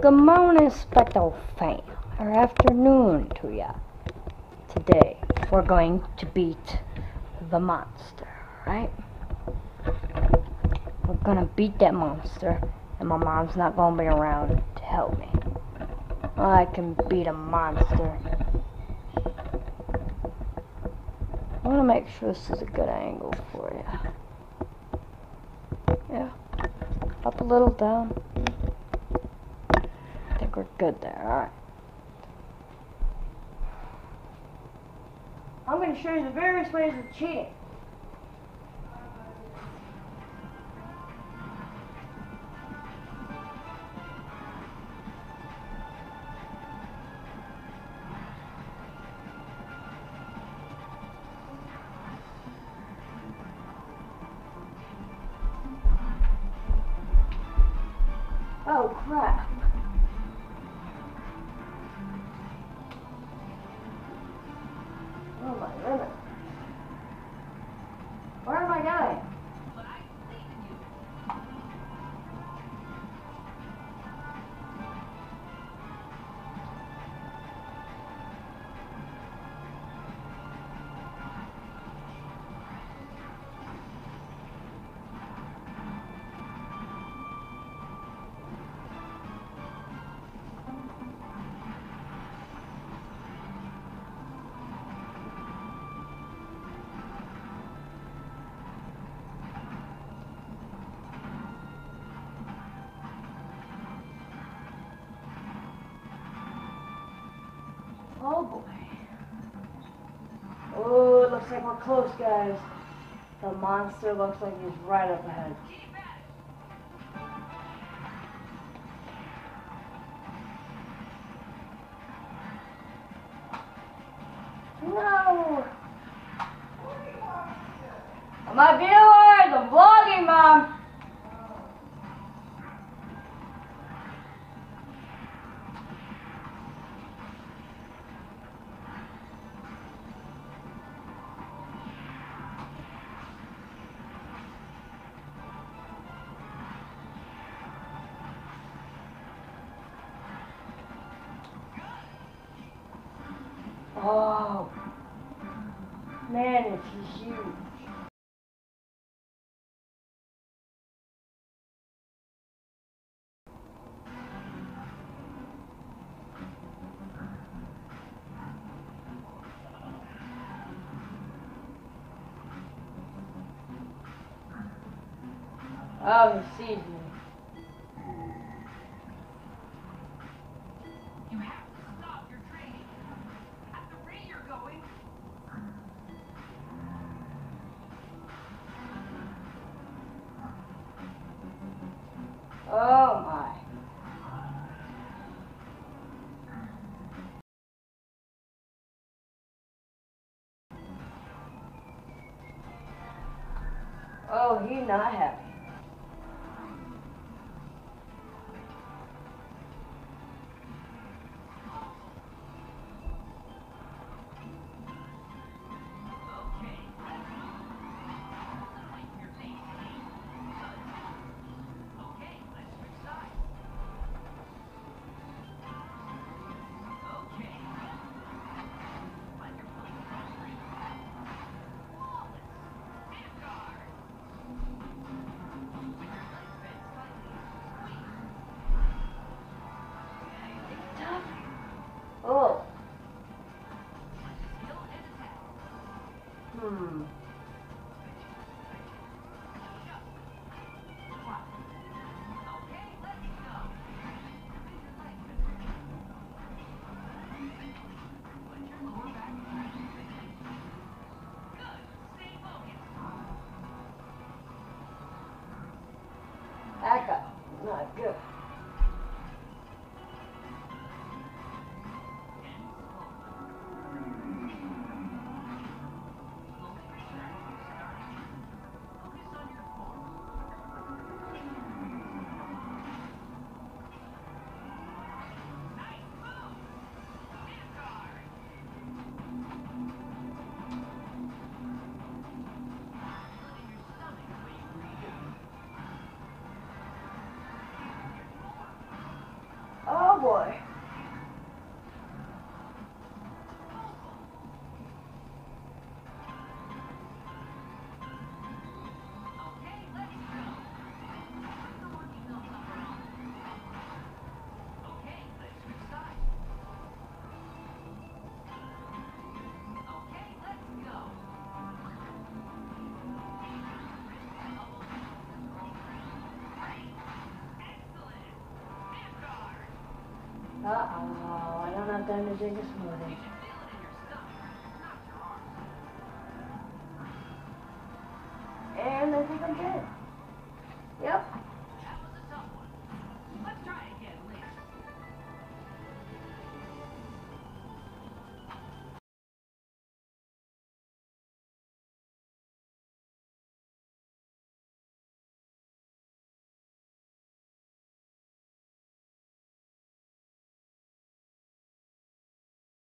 Good morning, Spectral fam, or afternoon to ya. Today, we're going to beat the monster, right? We're gonna beat that monster, and my mom's not gonna be around to help me. I can beat a monster. I wanna make sure this is a good angle for you. Yeah. Up a little, down. We're good there, alright. I'm going to show you the various ways of cheating. Oh crap. 哎呀！Oh, boy. Oh, it looks like we're close, guys. The monster looks like he's right up ahead. No! My viewers, I'm vlogging, Mom! Oh, man, it's huge. Oh, he sees. Oh my. Oh, he not happy. Good. Boy. Uh-oh, I don't have time to drink a smoothie. And I think I'm good. Yep.